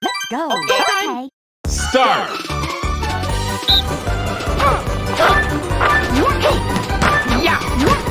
Let's go. Okay. Start! Finish!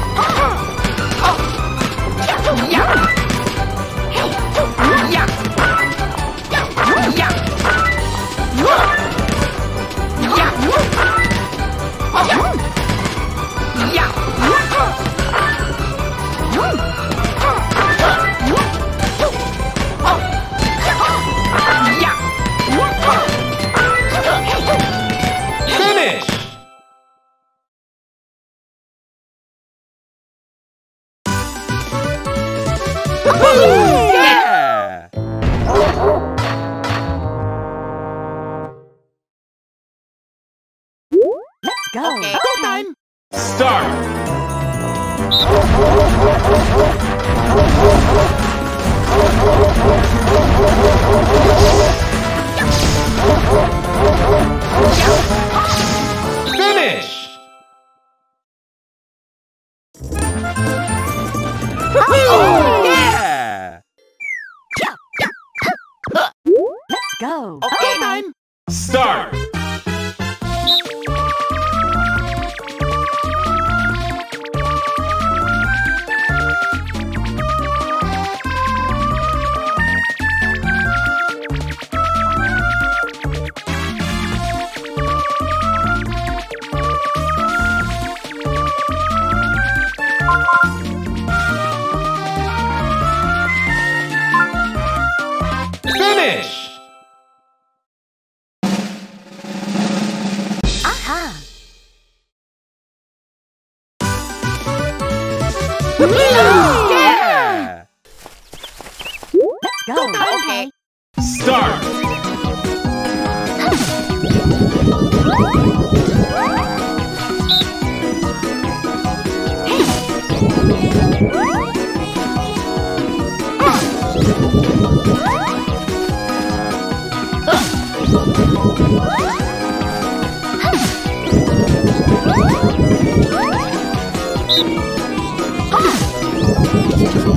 start!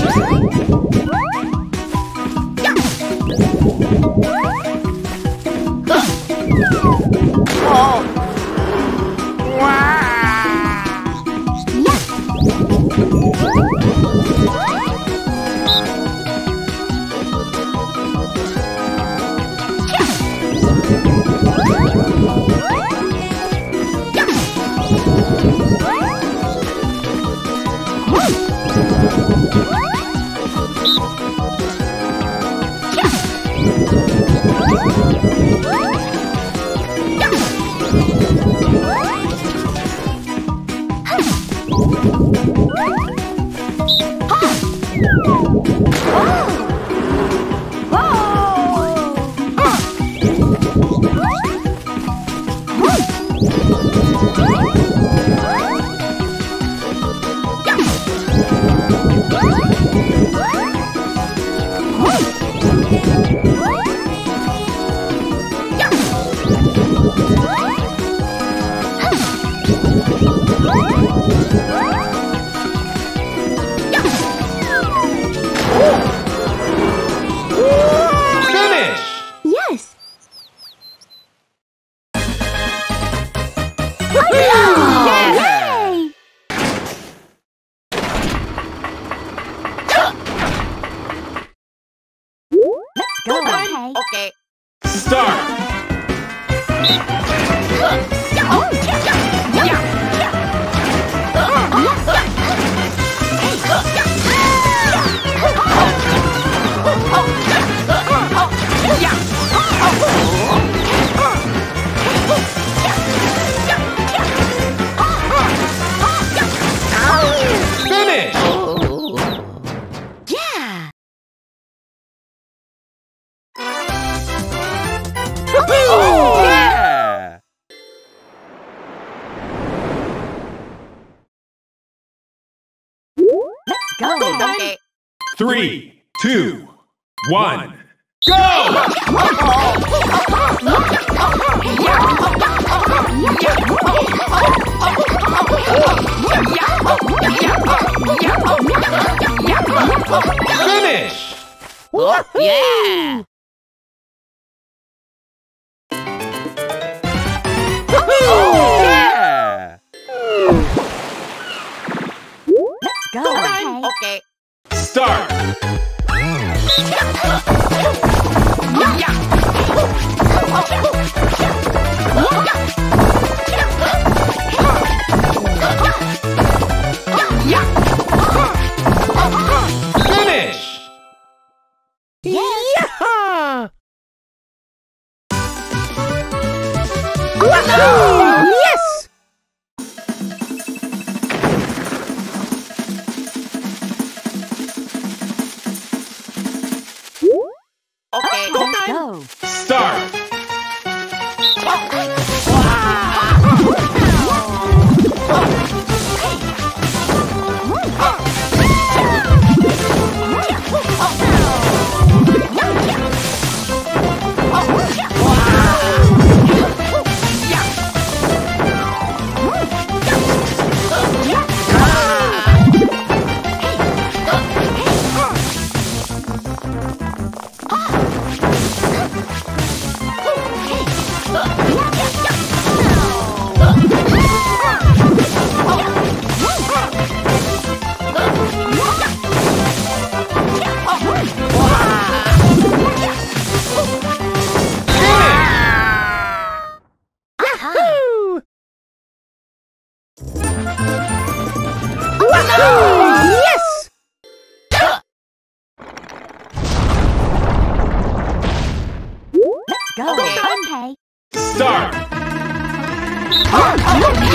Ah! Finish! Three, two, one, go! Finish! Oh, yeah! Yeah. Let's go. Time. Okay. Start! Finish!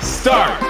Start.